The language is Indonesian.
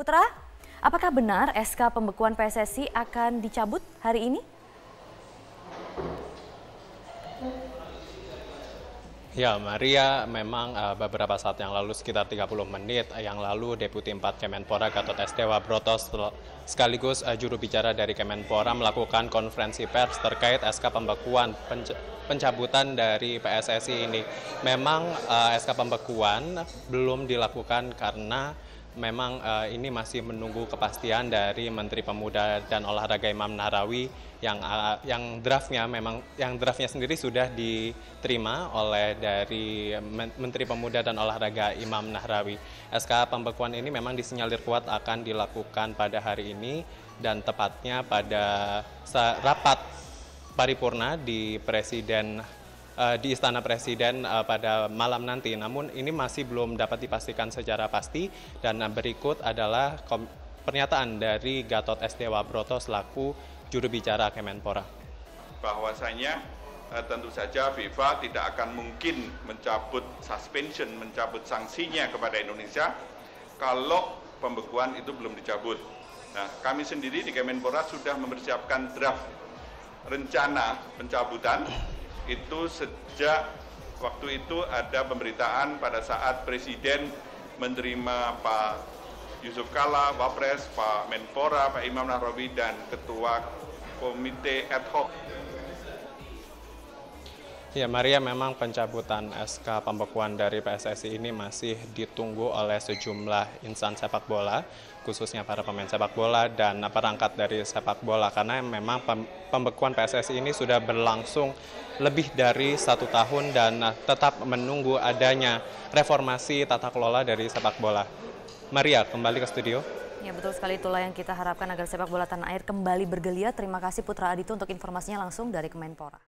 Putra, apakah benar SK pembekuan PSSI akan dicabut hari ini? Ya, Maria, memang uh, beberapa saat yang lalu, sekitar 30 menit yang lalu, Deputi 4 Kemenpora Gatot Estewa Broto sekaligus uh, juru bicara dari Kemenpora melakukan konferensi pers terkait SK pembekuan penc pencabutan dari PSSI ini. Memang uh, SK pembekuan belum dilakukan karena memang uh, ini masih menunggu kepastian dari Menteri Pemuda dan Olahraga Imam Nahrawi yang yang draftnya memang yang draftnya sendiri sudah diterima oleh dari Menteri Pemuda dan Olahraga Imam Nahrawi. SK pembekuan ini memang disinyalir kuat akan dilakukan pada hari ini dan tepatnya pada rapat paripurna di Presiden uh, di Istana Presiden uh, pada malam nanti. Namun ini masih belum dapat dipastikan secara pasti dan berikut adalah pernyataan dari Gatot S. Broto selaku juru bicara Kemenpora. Bahwasanya uh, tentu saja FIFA tidak akan mungkin mencabut suspension, mencabut sanksinya kepada Indonesia kalau pembekuan itu belum dicabut. Nah, kami sendiri di Kemenpora sudah mempersiapkan draft rencana pencabutan. Itu sejak waktu itu ada pemberitaan pada saat Presiden menerima Pak Yusuf Kala, Wapres, Pak Menpora, Pak Imam Nahrawi, dan Ketua Komite Ad Hoc Ya, Maria memang pencabutan SK pembekuan dari PSSI ini masih ditunggu oleh sejumlah insan sepak bola, khususnya para pemain sepak bola dan perangkat dari sepak bola. Karena memang pembekuan PSSI ini sudah berlangsung lebih dari satu tahun dan tetap menunggu adanya reformasi tata kelola dari sepak bola. Maria, kembali ke studio. Ya betul sekali itulah yang kita harapkan agar sepak bola tanah air kembali bergeliat. Terima kasih Putra Adito untuk informasinya langsung dari Kemenpora.